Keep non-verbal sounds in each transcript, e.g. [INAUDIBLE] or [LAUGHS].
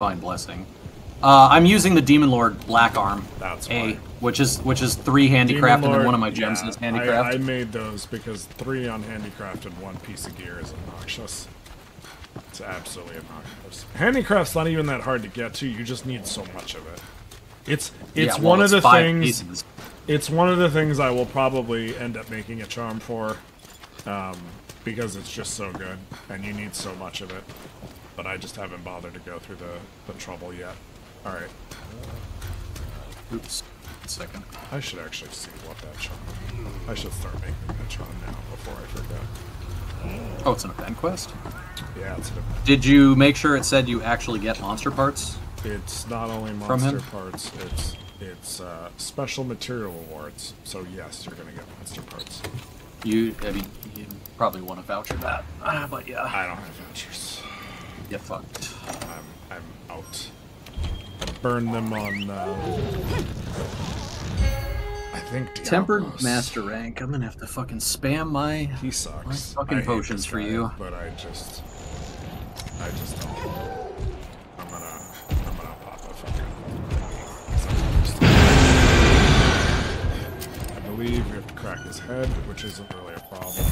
Divine Blessing. Uh, I'm using the Demon Lord Black Arm. That's A, which is which is three handicraft, Demon and then one of my gems yeah, is handicraft. I, I made those because three on handicraft and one piece of gear is obnoxious. It's absolutely obnoxious. Handicraft's not even that hard to get to. You just need so much of it. It's it's Yeah, well, one it's of the things. pieces. It's one of the things I will probably end up making a charm for, um, because it's just so good and you need so much of it. But I just haven't bothered to go through the, the trouble yet. All right, Oops. One second. I should actually see what that charm. I should start making that charm now before I forget. Oh, it's an event quest. Yeah, it's an Did you make sure it said you actually get monster parts? It's not only From him? monster parts, it's it's uh, special material awards. So yes, you're gonna get monster parts. You, I mean, you probably want to voucher that. Ah, but yeah, I don't have vouchers. You fucked. I'm I'm out. I burned them on. Uh, I think Tempered master rank. I'm gonna have to fucking spam my. He sucks. My fucking I potions this for guy, you. But I just, I just don't. I'm gonna, I'm gonna pop a fucking. I believe we have to crack his head, which isn't really a problem.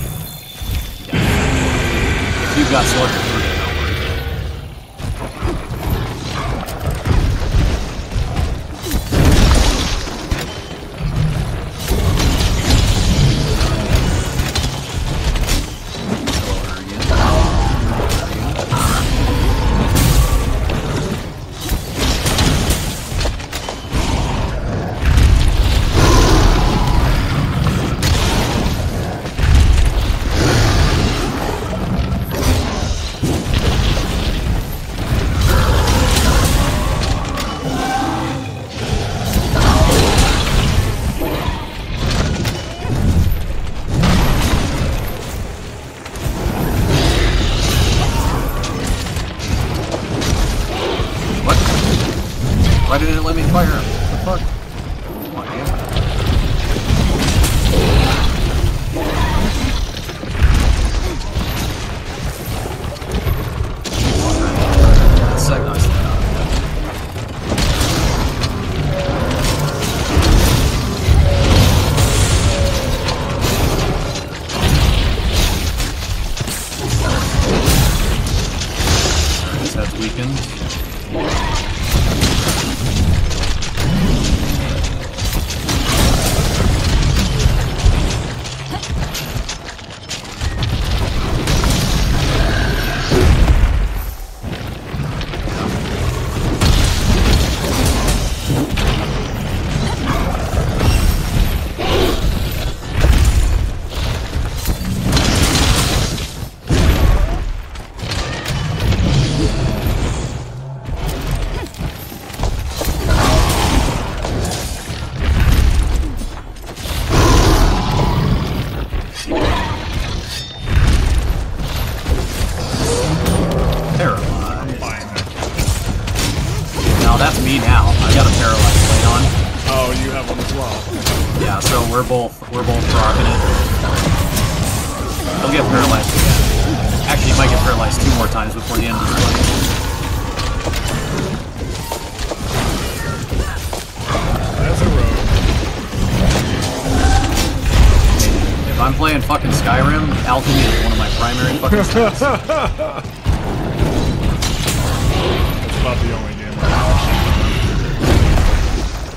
If you've got slugger fruit, Thank you.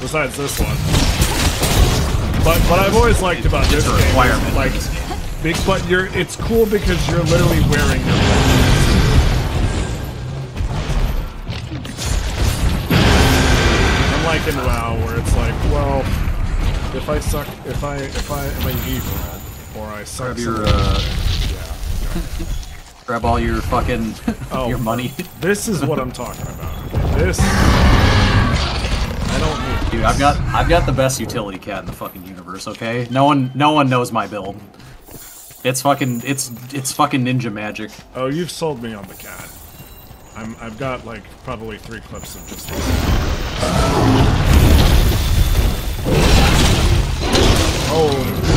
Besides this one. But what I've always liked about this game is, like, big, but you're, it's cool because you're literally wearing your weapons. Unlike in WoW, where it's like, well, if I suck, if I, if I am an evil, or I suck Grab your uh, yeah. grab all your fucking [LAUGHS] Oh. your money. This is what I'm talking about. This. I don't. Dude, I've got I've got the best utility cat in the fucking universe. Okay, no one no one knows my build. It's fucking it's it's fucking ninja magic. Oh, you've sold me on the cat. I'm, I've got like probably three clips of just. Oh.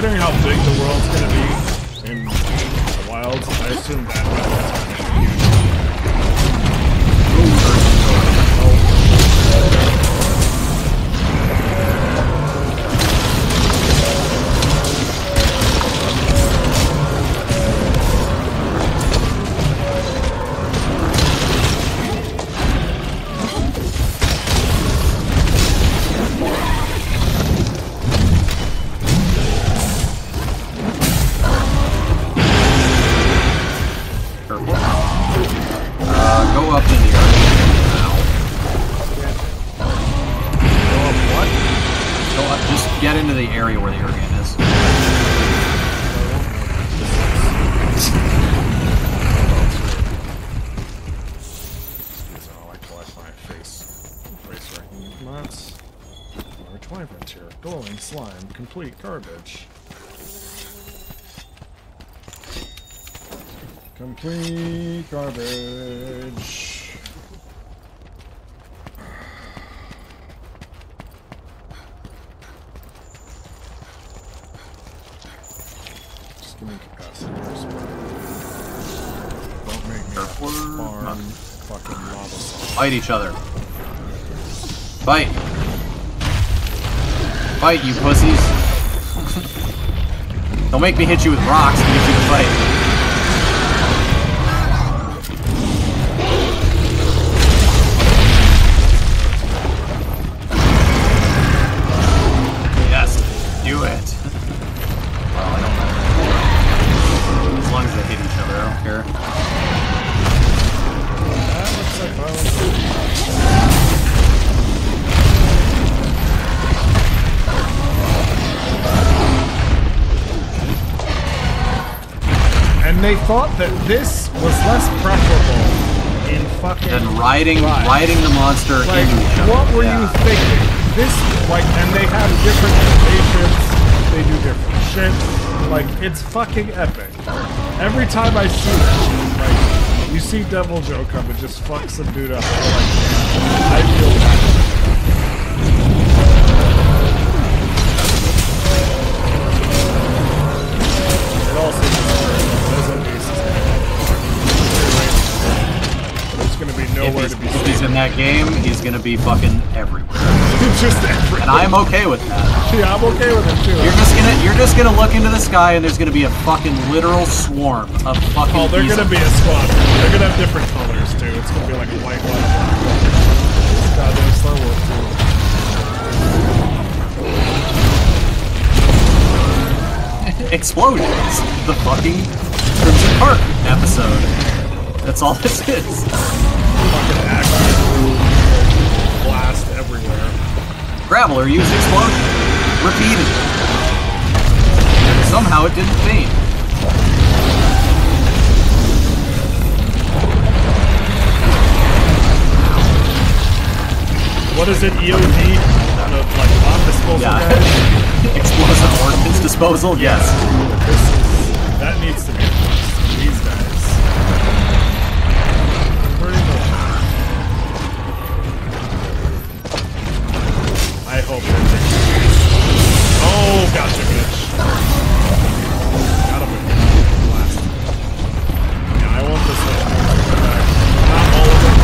Considering how big the world's gonna be in the wilds, I assume that That's. Large wyverns here. Glowing slime. Complete garbage. Complete garbage. Just give me capacity. Don't make me fucking lava salt. Fight each other. Fight. Fight, you pussies. [LAUGHS] Don't make me hit you with rocks to get you to fight. They thought that this was less preferable in fucking And riding, riding the monster Like, into each other. what were Yeah. you thinking? This, like, and they have different animations, they do different shit. Like, it's fucking epic. Every time I see that, like, you see Deviljho come and just fuck some dude up, like, I feel bad. He's, to be if he's seen. in that game, he's gonna be fucking everywhere. [LAUGHS] just everything. And I'm okay with that. Yeah, I'm okay with it too. You're just gonna you're just gonna look into the sky and there's gonna be a fucking literal swarm of fucking Oh, they're gonna be a squad. They're gonna have different colors too. It's gonna be like a white, one. Goddamn Star Wars too. [LAUGHS] explosions. The fucking Crimson Park episode. That's all this is. Fucking action, blast everywhere. Graveler used explosion. Repeatedly. Somehow it didn't faint. What is it? EOD? The like bomb disposal Yeah. [LAUGHS] Explosive ordnance disposal, yes. This is that needs to be Fixing Oh, gotcha, bitch. Got him blast. Yeah, I want this to come back. Not all of them.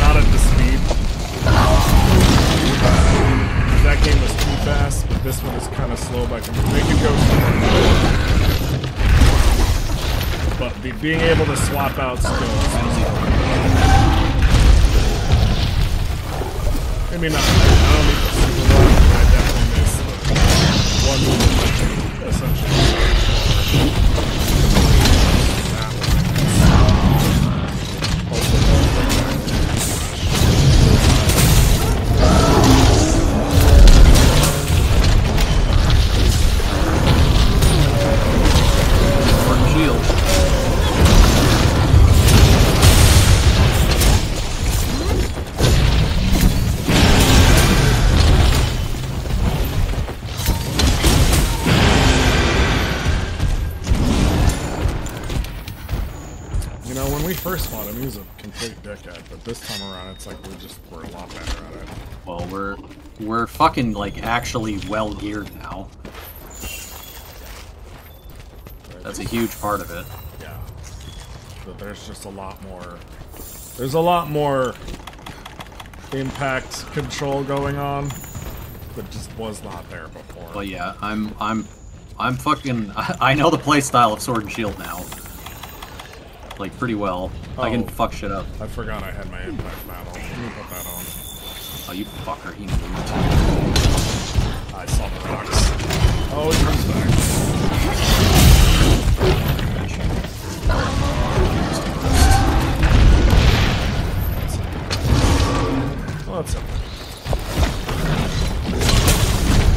Not at the speed. That game was too fast, but this one is kind of slow by comparison. They can go. But being able to swap out skills is Maybe not. I don't need the super one. I definitely miss the one move, essentially. You know, when we first fought him, he was a complete dickhead, but this time around, it's like we're just we're a lot better at it. Well, we're we're fucking like actually well geared now. That's a huge part of it. Yeah. But there's just a lot more. There's a lot more impact control going on that just was not there before. But yeah, I'm I'm I'm fucking [LAUGHS] I know the playstyle of Sword and Shield now. Like pretty well. I can Oh. fuck shit up. I forgot I had my impact battle. Let me put that on. Oh you fucker, he moved. I saw the rocks. Oh, it comes back. Well, that's.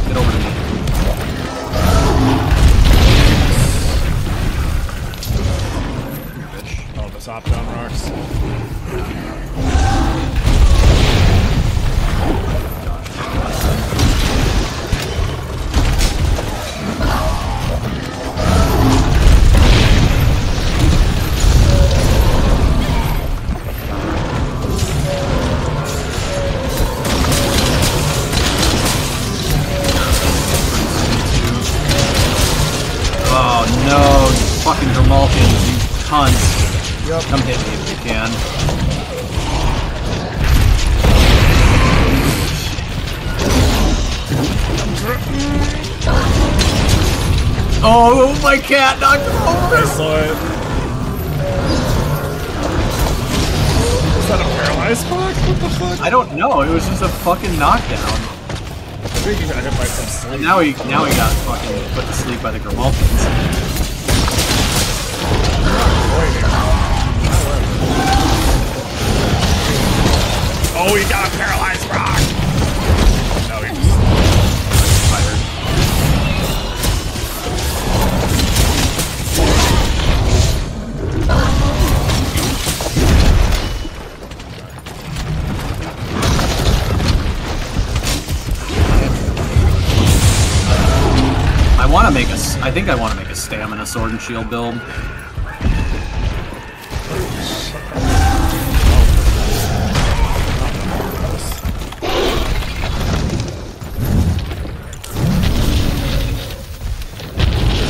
Get over to Top down rocks. My cat knocked him I saw it. That a paralyzed fuck? What the fuck? I don't know, it was just a fucking knockdown. I think he got hit by some sleep. Now he now he got fucking put to sleep by the Grimalkynes. Oh, he got a paralyzed a sword and shield build.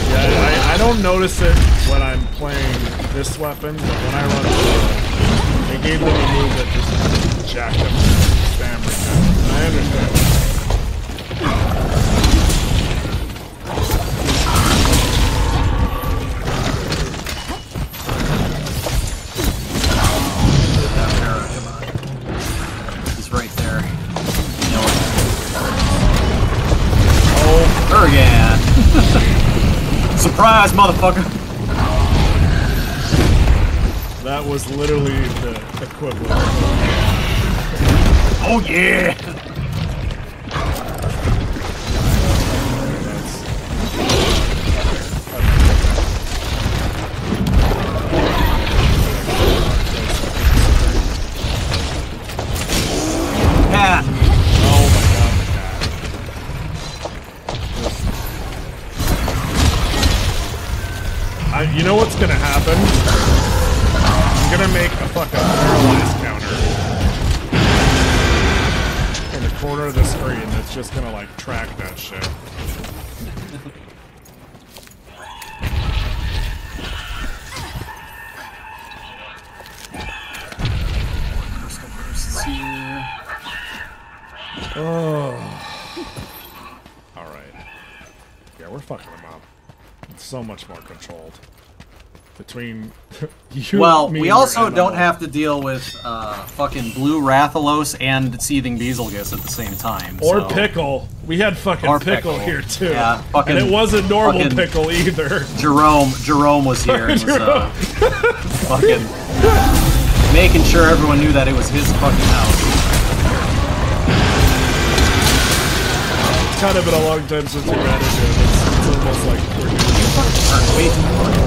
Yeah, I, don't notice it when I'm playing this weapon, but when I run through, they gave them a move that just jacked up stamina. I understand. Surprise, motherfucker! that was literally the equivalent. Oh yeah! Alright. Yeah, we're fucking them up. It's so much more controlled. Between [LAUGHS] you, Well, me, we also don't have to deal with uh, fucking Blue Rathalos and Seething Bazelgeuse at the same time. Or so- Pickle. We had fucking pickle, Pickle. here too. Yeah, fucking- and it wasn't normal pickle either. [LAUGHS] Jerome, Jerome was here and was uh, fucking [LAUGHS] making sure everyone knew that it was his fucking house. Kind of been a long time since we ran into it. It's, it's almost like we're doing Alright,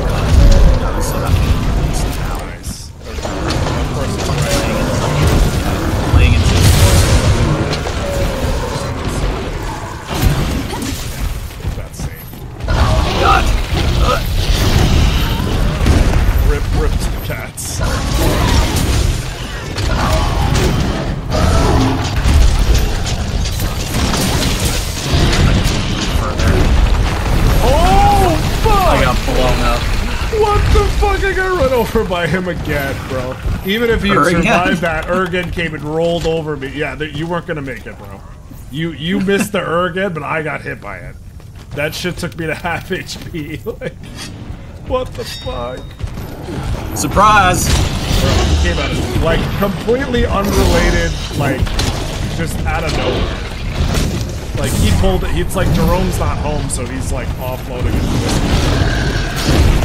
over by him again, bro. Even if you survived that, Uragaan came and rolled over me. Yeah, you weren't gonna make it, bro. You you missed the Uragaan, but I got hit by it. That shit took me to half [LAUGHS] HP. like, what the fuck? Surprise! Bro, he came out of like completely unrelated, like just out of nowhere. Like he pulled it. It's like Jerome's not home, so he's like offloading it.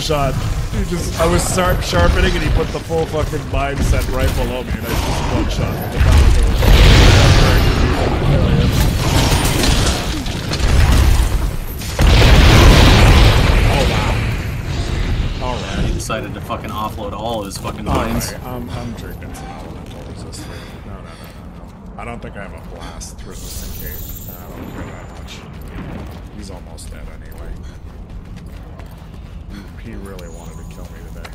Shot. Just. I was sharp sharpening, and he put the full fucking mindset right below me, and I just one shot. with the power of the- Oh wow. He decided to fucking offload all of his fucking mines. right, I'm, I'm drinking some elemental resist. No, no, no, no, no. I don't think I have a blast through this cape. I don't care that much. He's almost dead anyway. He really wanted to kill me today.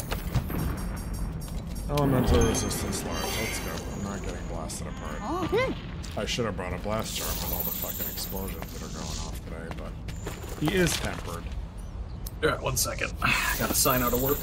Elemental resistance large. Let's go. I'm not getting blasted apart. I should have brought a blast charm with all the fucking explosions that are going off today, but he is tempered. Alright, one second. I [SIGHS] Gotta sign out of work.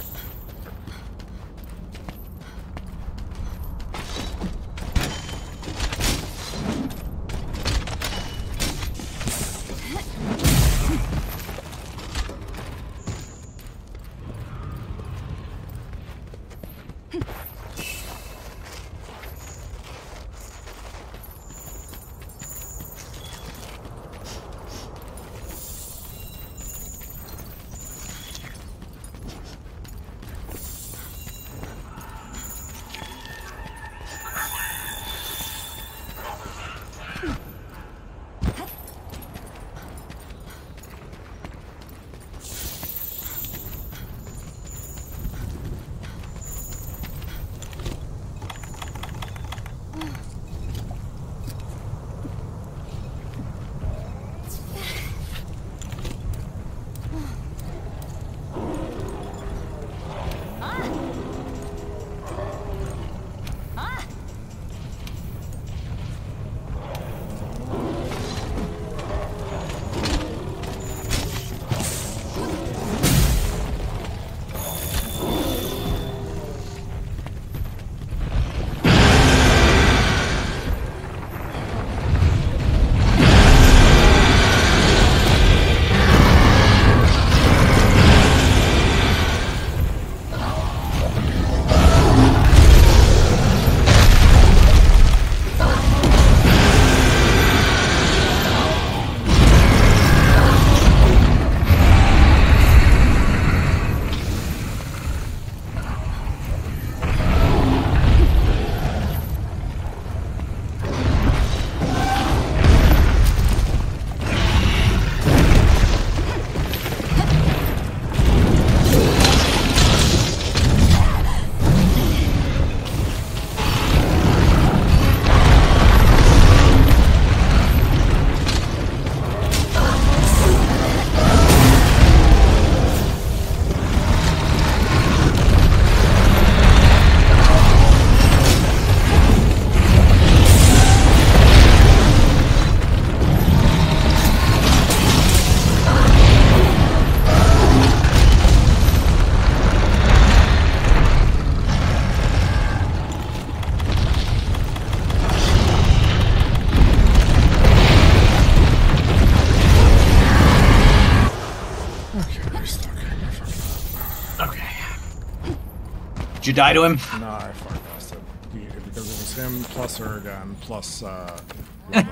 You die to him? Nah, I farcasted. He, because it was him plus Uragaan plus uh,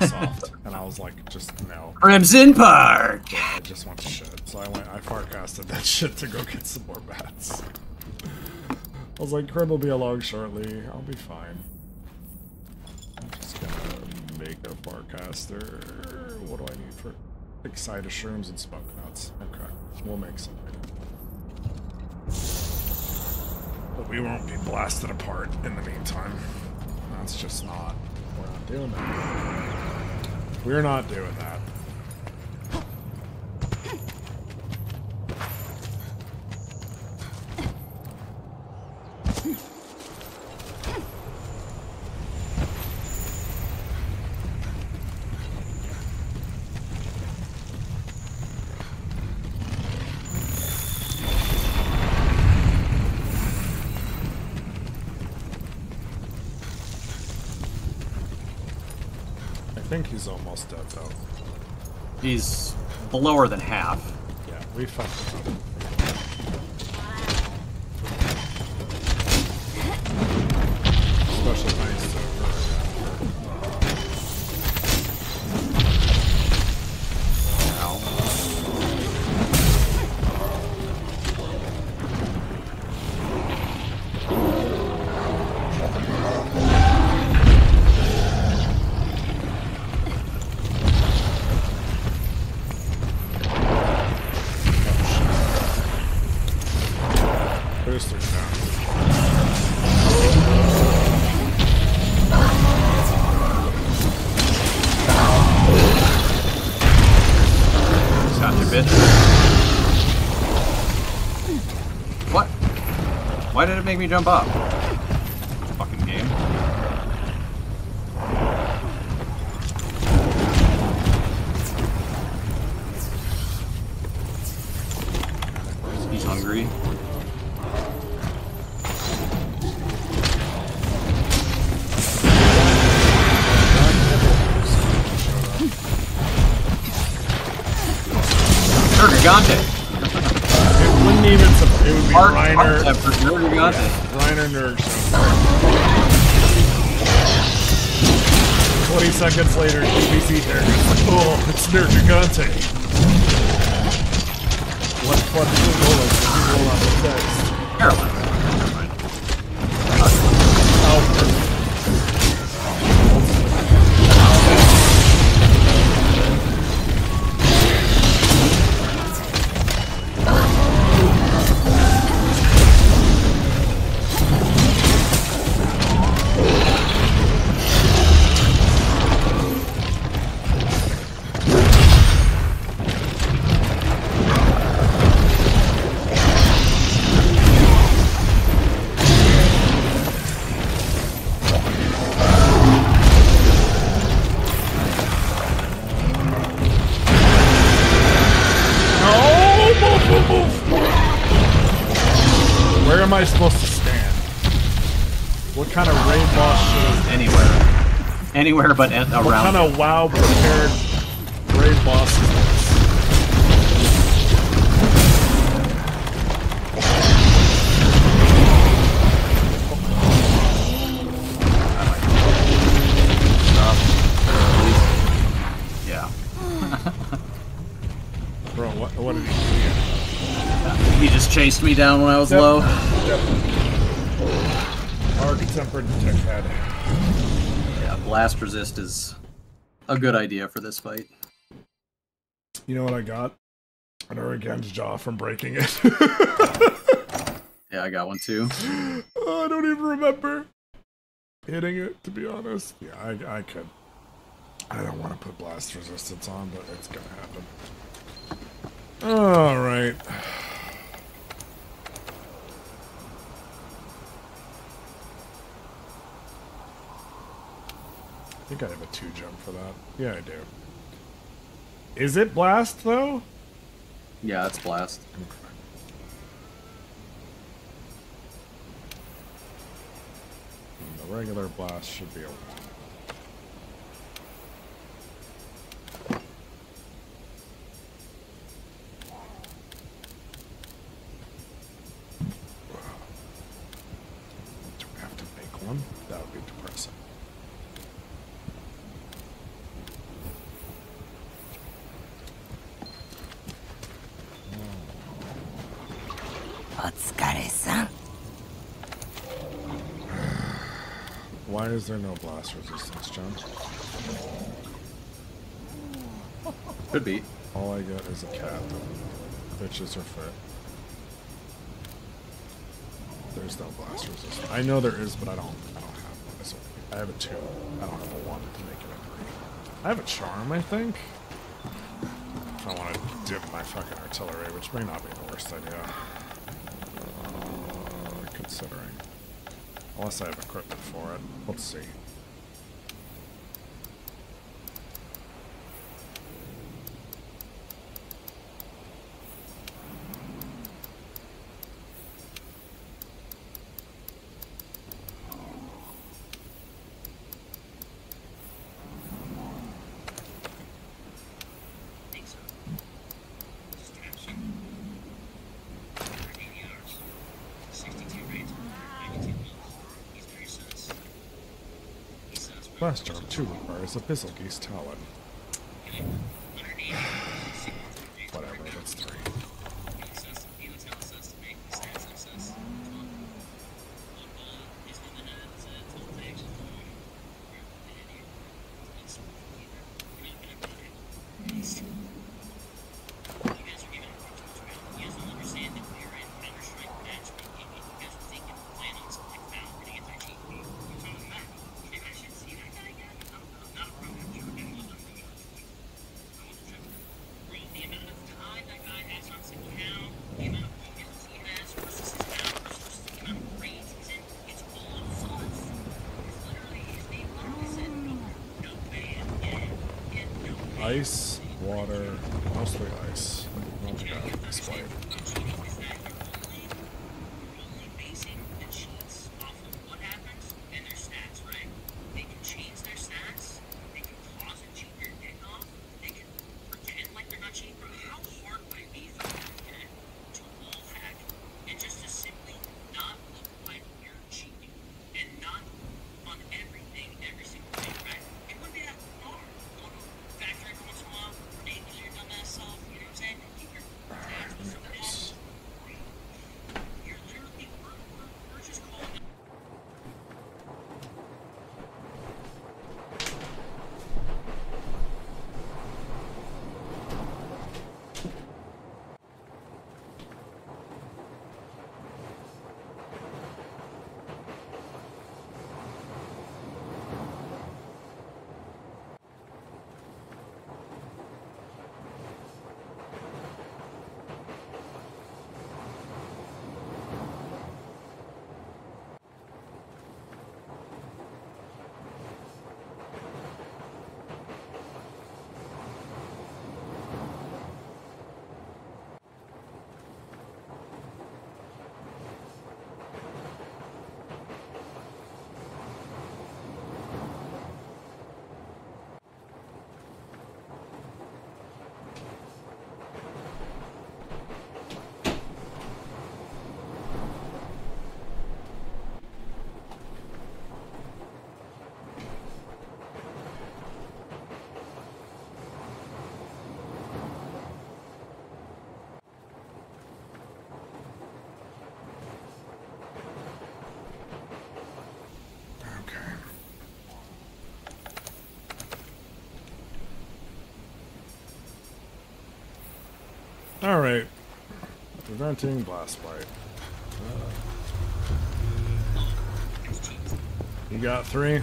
Soft, [LAUGHS] and I was like, just no. Crimson Park! Yeah, I just went to shit. So I went, I farcasted that [LAUGHS] shit to go get some more bats. I was like, Crim will be along shortly. I'll be fine. I'm just gonna make a farcaster. What do I need for excited shrooms and smoke nuts? Okay, we'll make some. But we won't be blasted apart in the meantime. That's just not. We're not doing that. We're not doing that. I think he's almost dead though. He's lower than half. Yeah, we fucked up. Me jump up? Sup- It would be Art, Reiner. temper, Sure, Gigante. Reiner Nurg 20 seconds later, QBC there. Oh, it's Nurg Gigante. What it roll you roll the text? Caroline. I supposed to stand? What kind of raid boss is Anywhere. Anywhere but What around. kind of WoW prepared raid boss is this? Yeah. Bro, what, what did he do? He just chased me down when I was Yep. low. Arc-tempered dickhead. Yeah, blast resist is a good idea for this fight. You know what I got? An Uragaan's jaw from breaking it. Yeah, I got one too. [LAUGHS] oh, I don't even remember hitting it, to be honest. Yeah, I, I could. I don't want to put blast resistance on, but it's gonna happen. Alright. Think I have a two jump for that. Yeah, I do. Is it blast though? Yeah, it's blast. The regular blast should be a one. Why is there no blast resistance, John? Could be. All I get is a cat. Bitches are fit. There's no blast resistance. I know there is, but I don't. I don't have one. So I have a two. I don't have a one to make it a three. I have a charm, I think. If I want to dip my fucking artillery, which may not be the worst idea. Considering. Unless I have equipment for it. Let's see. Blast charm 2 requires Abyssal Geese Talon. Alright. Preventing blast bite. You got three?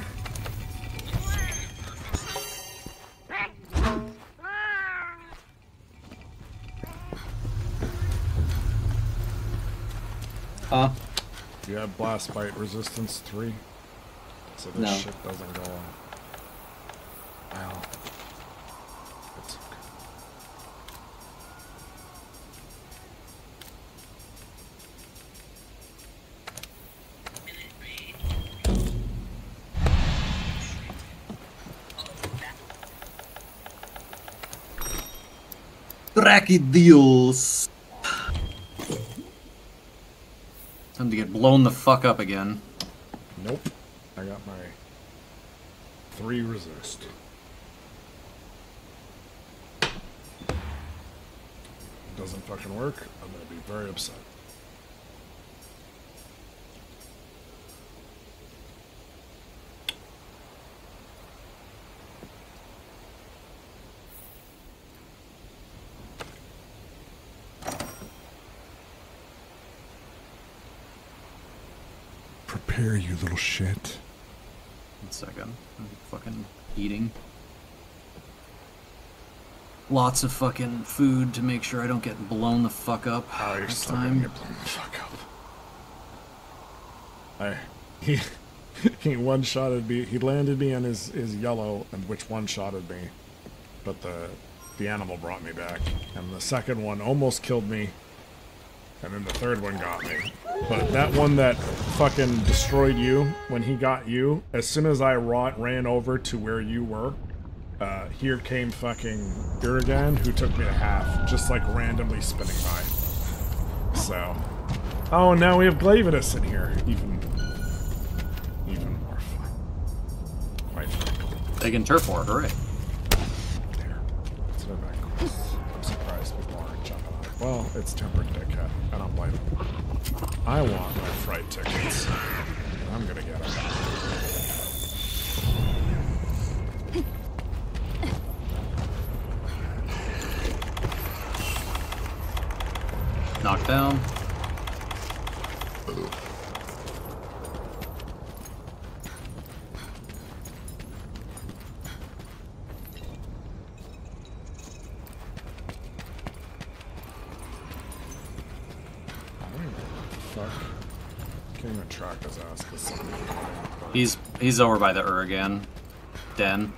Huh? You have blast bite resistance three? So this No. shit doesn't go on. Brachydios. Time to get blown the fuck up again. Nope. I got my three resist. Doesn't fucking work. I'm gonna be very upset. You little shit. One second. I'm fucking eating. Lots of fucking food to make sure I don't get blown the fuck up Oh, you're still gonna get blown the fuck up. I [LAUGHS] he he one shotted me. He landed me on his his yellow, and which one shotted me, but the the animal brought me back, and the second one almost killed me, and then the third one got me. But that one that fucking destroyed you when he got you, as soon as I ra- ran over to where you were, uh, here came fucking Uragaan, who took me to half, just like randomly spinning by. So, oh, now we have Glavenus in here, even, even more fun. Quite frankly, Taking turf war, hooray. there. That's what I meant. I'm surprised people aren't jumping on it. Well, it's tempered dickhead. I don't blame them. I want my fright tickets. I'm gonna get them. Knocked down. I don't even know what the fuck. Can't even track his ass because something. He's over by the Uragaan den.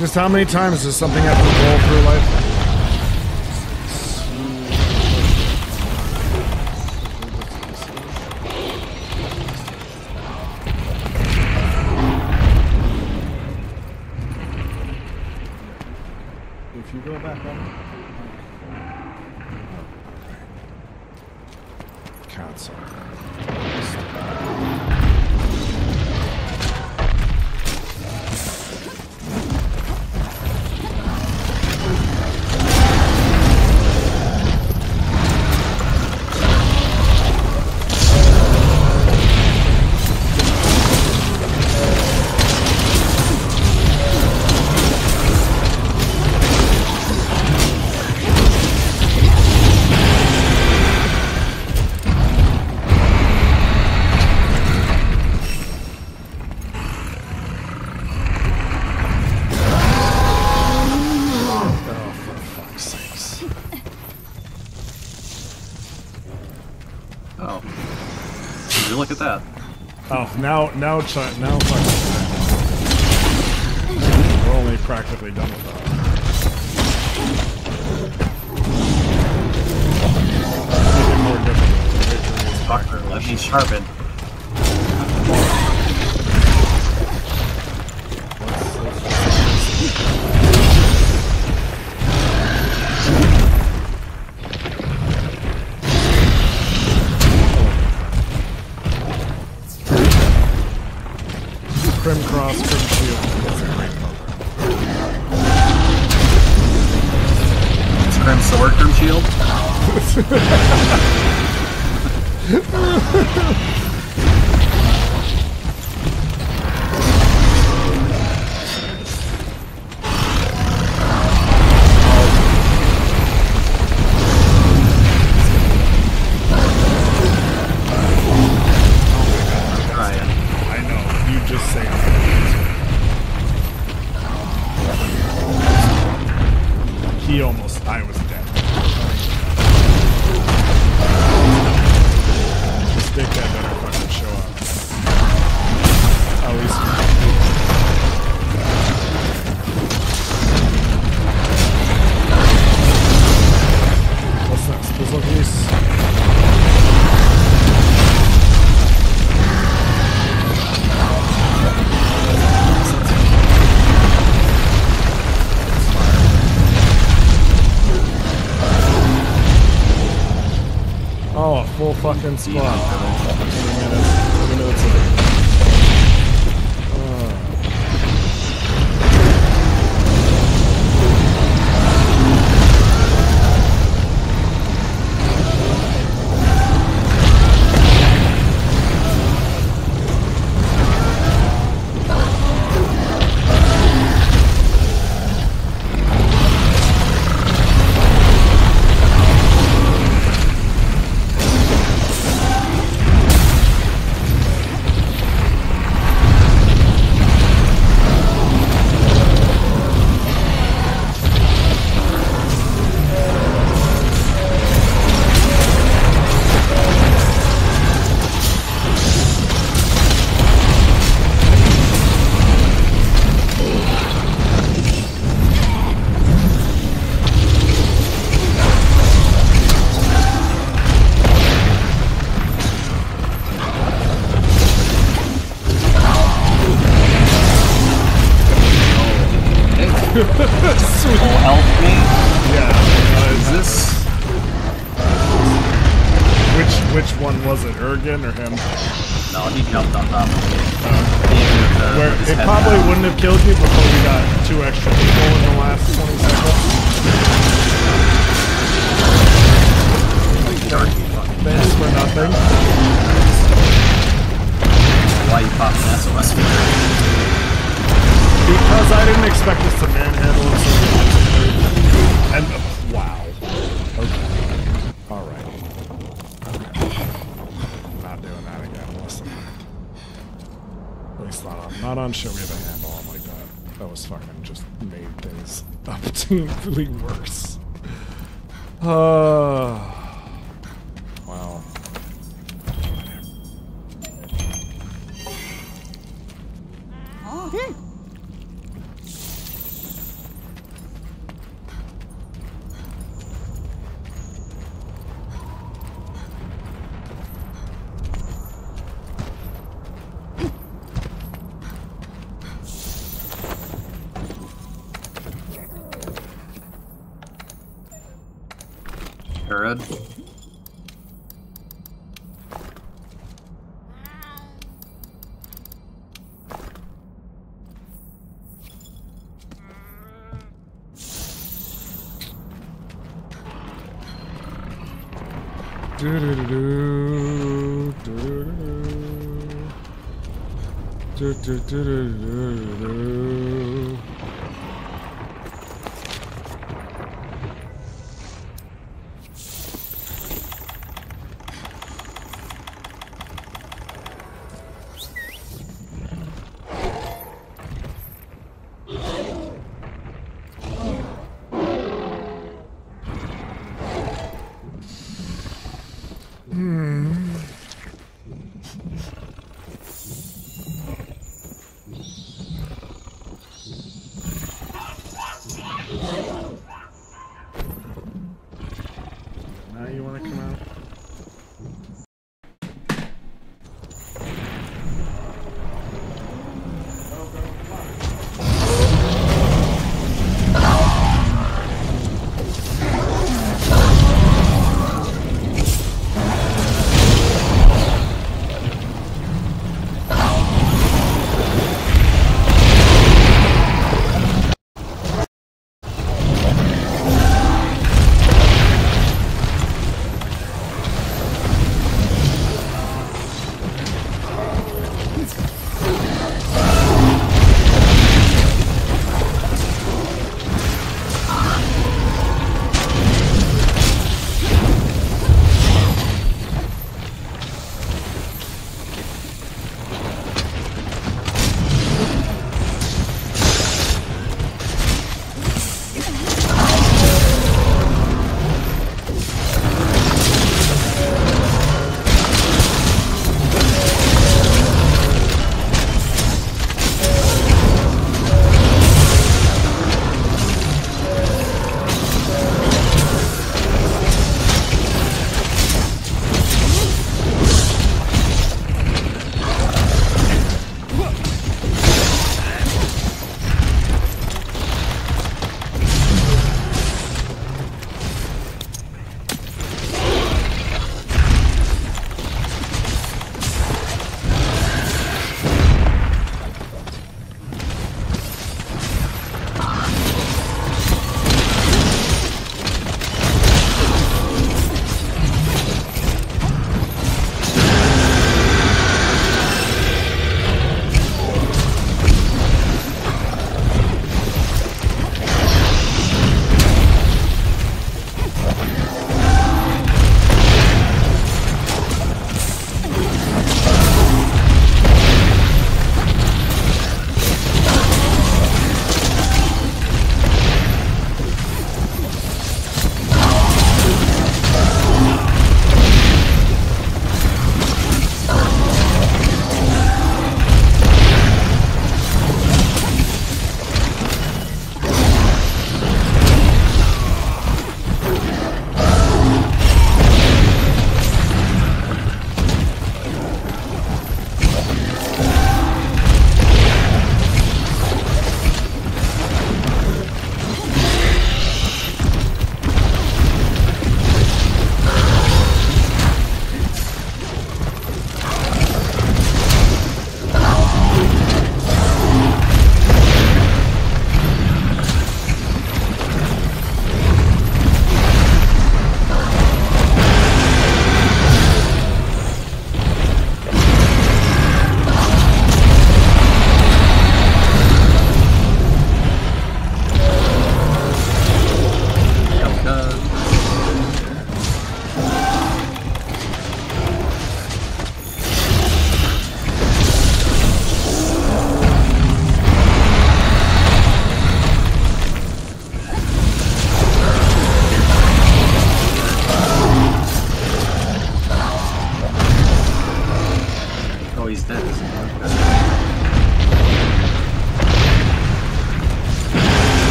Just how many times does something have to roll through life? If you go back on. Now, now, Chi- uh, now, fucking. We're only practically done with that. Fucker, let me sharpen. Just. He almost. I was fucking squad. No, he jumped on top of me. The- Where uh, it probably down. wouldn't have killed you before we got two extra people in the last 20 seconds. Thanks for nothing. Why you popping SOS? Because I didn't expect us to manhandle it so much. And uh, wow. Okay. Alright. Okay. I'm not doing that again. Listen. At least not on, show me the handle on like that. That was fucking just made things [LAUGHS] obscenely worse. Uh, do-do-do-do. Do-do-do-do-do-do.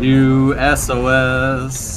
You SOS?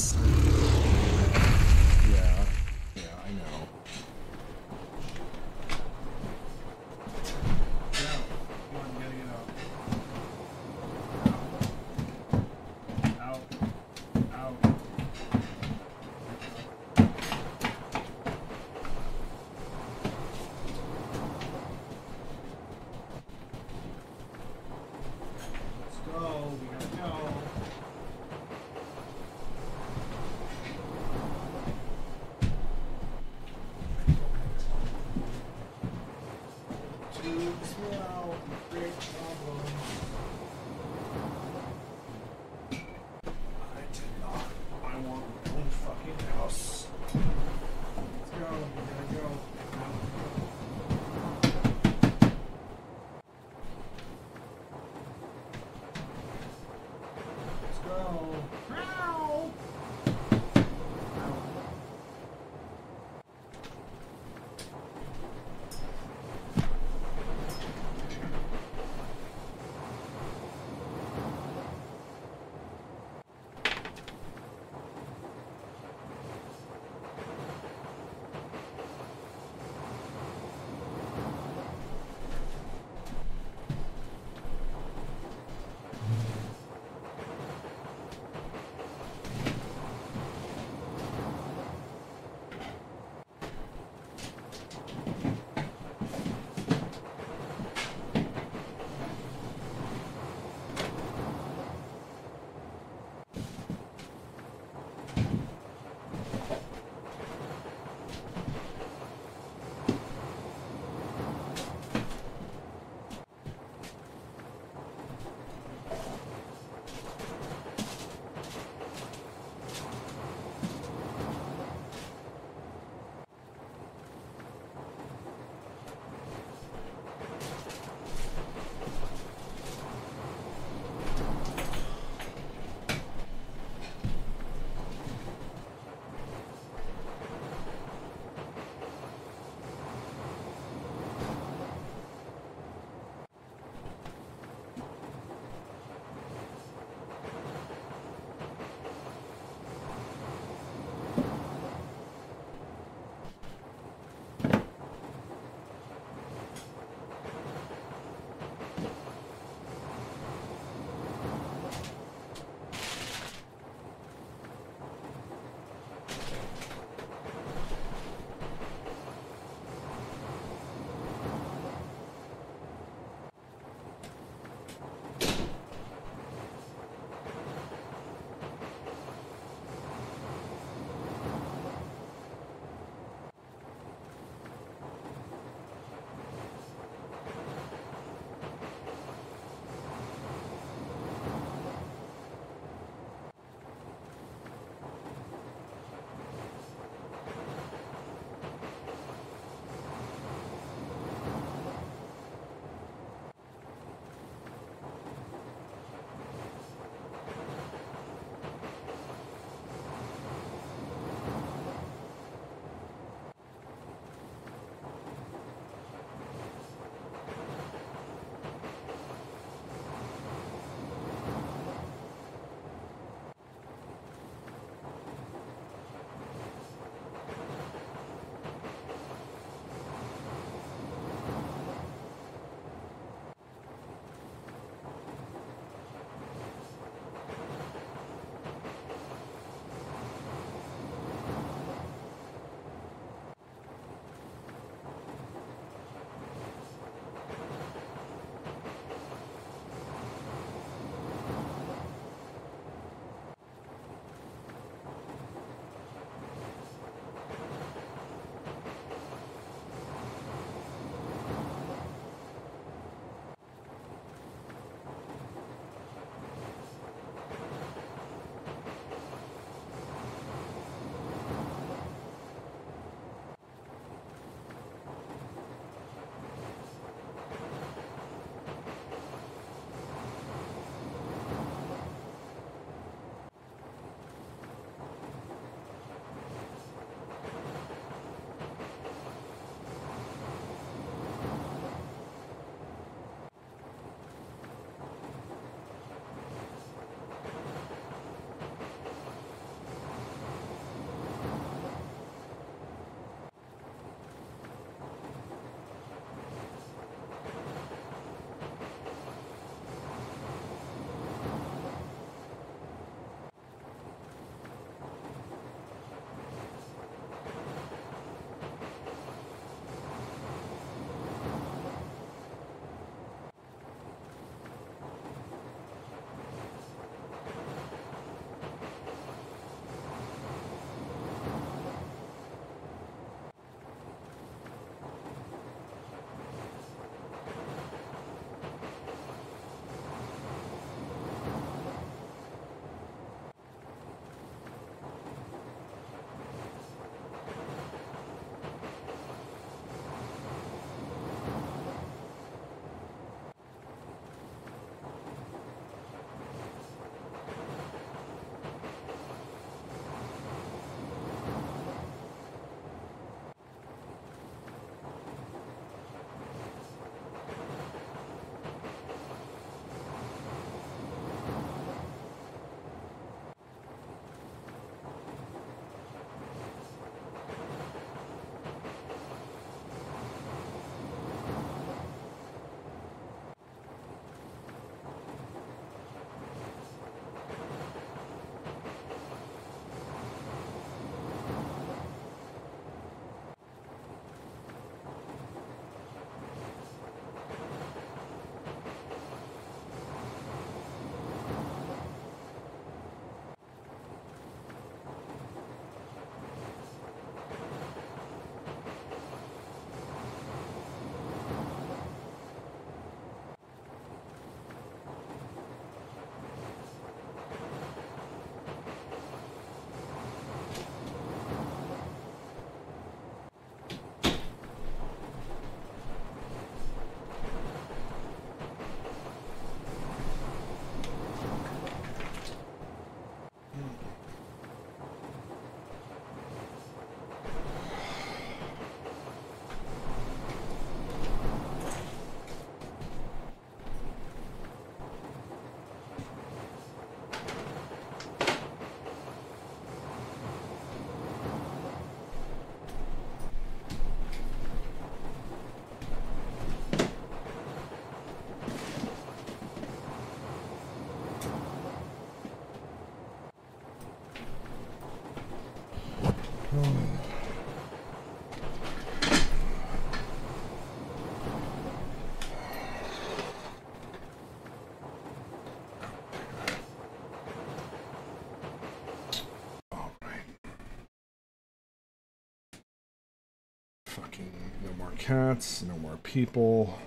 Cats. No more people.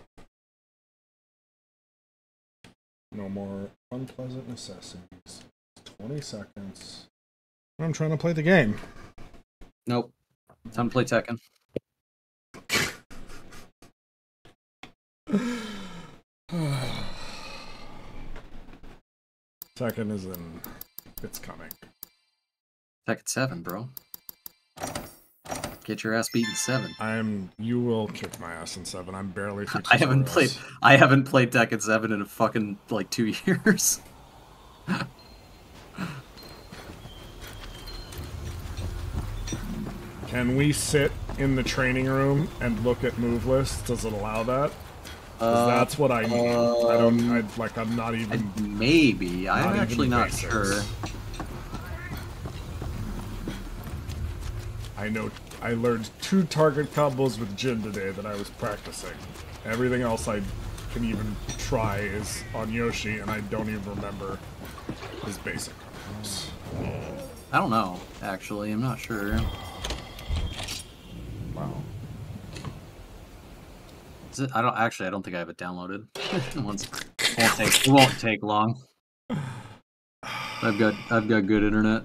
No more unpleasant necessities. 20 seconds. I'm trying to play the game. Nope. Time to play Tekken. [SIGHS] Second is in. It's coming. Tekken 7, bro. Get your ass beaten 7. I am. You will kick my ass in seven. I'm barely. [LAUGHS] I haven't played I haven't played Tekken 7 in a fucking like 2 [LAUGHS] years. Can we sit in the training room and look at move lists? Does it allow that? Uh, that's what I need. I don't. I like. I'm not even. maybe. Not I'm actually not basics. sure. I know. I learned two target combos with Jin today that I was practicing. Everything else I can even try is on Yoshi, and I don't even remember his basic combos. I don't know, actually. I'm not sure. Wow. Is it, I don't actually I don't think I have it downloaded. [LAUGHS] It won't take it won't take long. I've got I've got good internet.